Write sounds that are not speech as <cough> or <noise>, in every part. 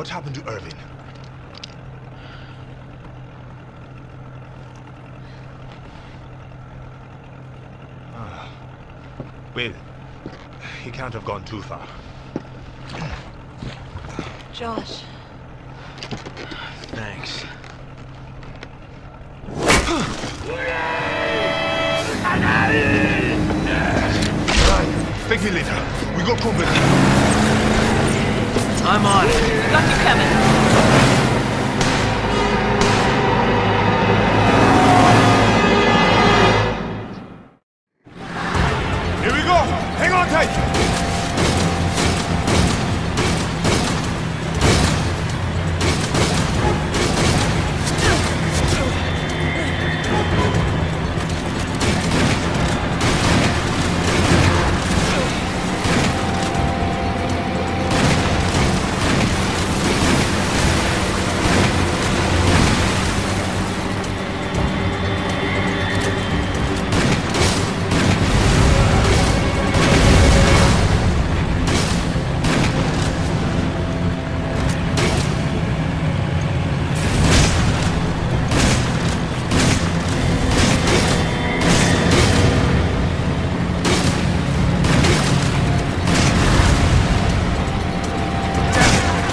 What happened to Irving? Ah. Well, he can't have gone too far. Josh. Thanks. Thank you later. We got company. I'm on it. Got you coming.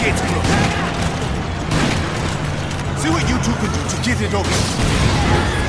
See what you two can do to get it open.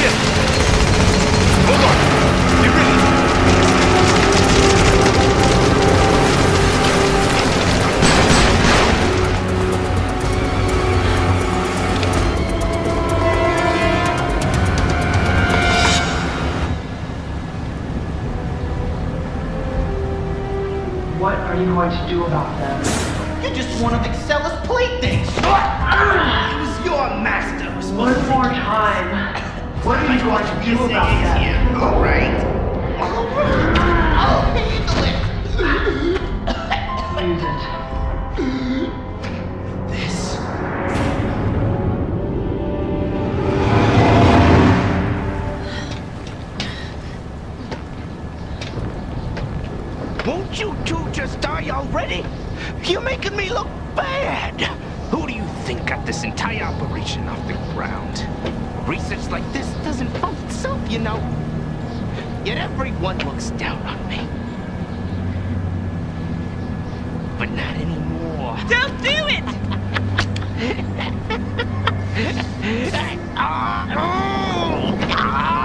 Ship. Hold on! Get ready! What are you going to do about them? You're just one of Excella's playthings. He was your master. One more time. What are you going to do about them? Here, all right. All right. I'll handle it. Use it. This. Won't you two just die already? You're making me look bad. Who do you think got this entire operation off the ground? Research like this doesn't fund itself, you know. Yet everyone looks down on me. But not anymore. Don't do it! <laughs> Ah, oh, ah.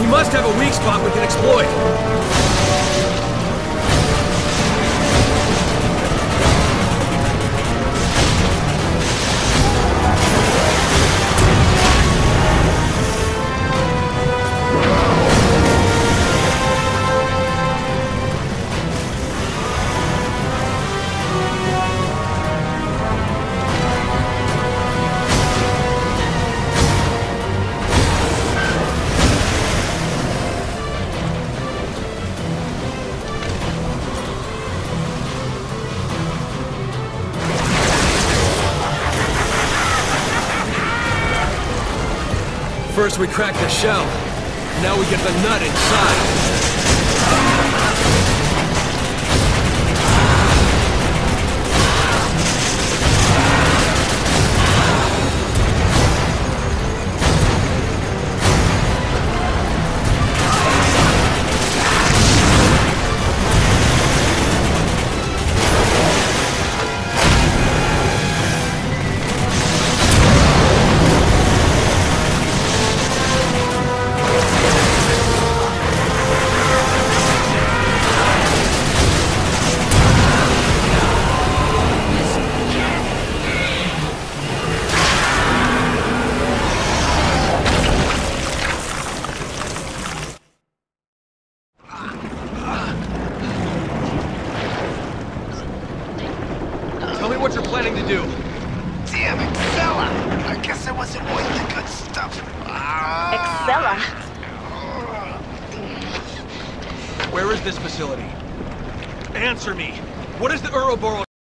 He must have a weak spot we can exploit. First we crack the shell. Now we get the nut inside.